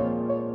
うん。